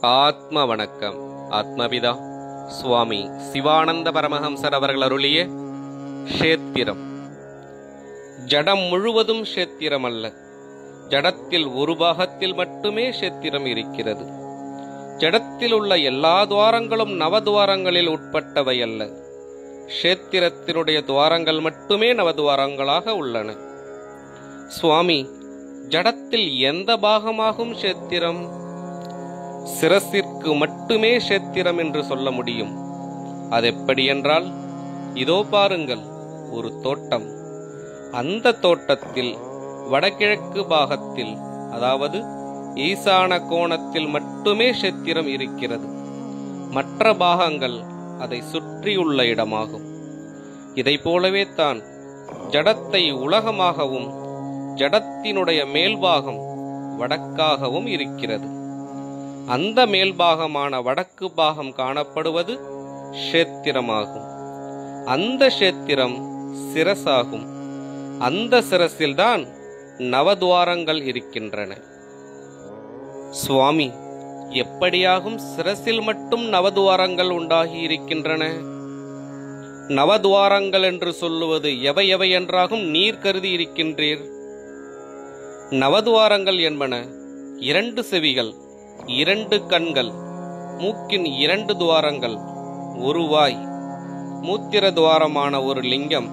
ஆத்ம வணக்கம் ஆத்மபிதா சுவாமி சிவானந்த பரமஹம்சர் அவர்கள் அருளிய ஷேத்திரம் ஜடம் முழுவதும் ஷேத்திரம் அல்ல. ஜடத்தில் ஒரு பாகத்தில் மட்டுமே ஷேத்திரம் இருக்கிறது. ஜடத்தில் உள்ள எல்லா துவாரங்களும் நவதுவாரங்களில் உட்பட்டவை அல்ல. ஷேத்திரத்தினுடைய துவாரங்கள் மட்டுமே நவதுவாரங்களாக உள்ளன. சுவாமி ஜடத்தில் எந்த பாகமாகும் க்ஷேத்திரம்? சிரசிற்கு மட்டுமே சேத்திரம் என்று சொல்ல முடியும். அதெப்படி என்றால் இதோ பாருங்கள் ஒரு தோட்டம். அந்த தோட்டத்தில் வடகிழக்கு பாகத்தில் அதாவது ஈசான கோணத்தில் மட்டுமே க்ஷேத்திரம் இருக்கிறது. மற்ற பாகங்கள் அதை சுற்றியுள்ள இடமாகும். இதை போலவே தான் ஜடத்தை உலகமாகவும் ஜடத்தினுடைய மேல்பாகம் வடக்காகவும் இருக்கிறது. அந்த மேல்பாகமான வடக்கு பாகம் காணப்படுவது க்ஷேத்திரமாகும். அந்த க்ஷேத்திரம் சிரசாகும். அந்த சிரசில்தான் நவதுவாரங்கள் இருக்கின்றன. சுவாமி எப்படியாகும் சிரசில் மட்டும் நவதுவாரங்கள் உண்டாகி இருக்கின்றன? நவதுவாரங்கள் என்று சொல்லுவது எவை எவை என்றாகும் நீர் கருதி இருக்கின்றீர். நவதுவாரங்கள் என்பன இரண்டு செவிகள் இரண்டு கண்கள் மூக்கின் இரண்டு துவாரங்கள் ஒரு வாய் மூத்திர துவாரமான ஒரு லிங்கம்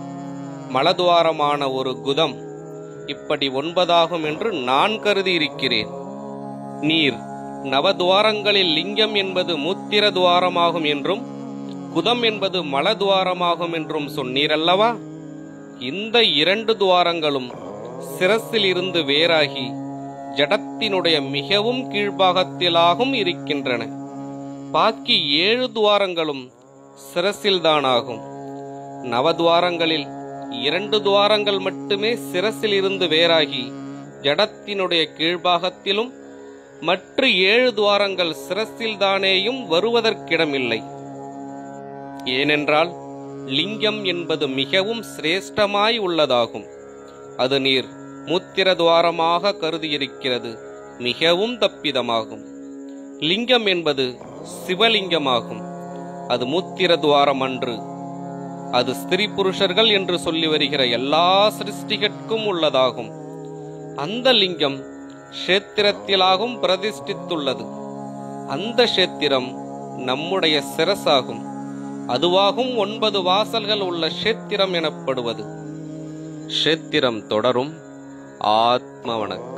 மலதுவாரமான ஒரு குதம். இப்படி ஒன்பதாகும் என்று நான் கருதி இருக்கிறேன் நீர் நவதுவாரங்களில் லிங்கம் என்பது மூத்திர துவாரமாகும் என்றும் குதம் என்பது மலதுவாரமாகும் என்றும் சொன்னீரல்லவா? இந்த இரண்டு துவாரங்களும் சிரசில் இருந்து வேறாகி ஜடத்தினுடைய மிகவும் கீழ்பாகத்திலாகும் இருக்கின்றன. பாக்கி ஏழு துவாரங்களும் சிரசில்தானாகும். நவதுவாரங்களில் இரண்டு துவாரங்கள் மட்டுமே சிரசில் இருந்து வேறாகி ஜடத்தினுடைய கீழ்பாகத்திலும் மற்ற ஏழு துவாரங்கள் சிரசில்தானேயும் வருவதற்கிடமில்லை. ஏனென்றால் லிங்கம் என்பது மிகவும் சிரேஷ்டமாய் உள்ளதாகும். அது நீர் மூத்திர துவாரமாக கருதியிருக்கிறது. மிகவும் தப்பிதமாகும். லிங்கம் என்பது சிவலிங்கமாகும். அது மூத்திர துவாரம் அன்று அது ஸ்திரீ புருஷர்கள் என்று சொல்லி வருகிற எல்லா சிருஷ்டிகட்கும் உள்ளதாகும். அந்த லிங்கம் க்ஷேத்திரத்திலாகும் பிரதிஷ்டித்துள்ளது. அந்த க்ஷேத்திரம் நம்முடைய சிரசாகும். அதுவாகும் ஒன்பது வாசல்கள் உள்ள க்ஷேத்திரம் எனப்படுவது. க்ஷேத்திரம் தொடரும் ஆத்ம வணக்கம்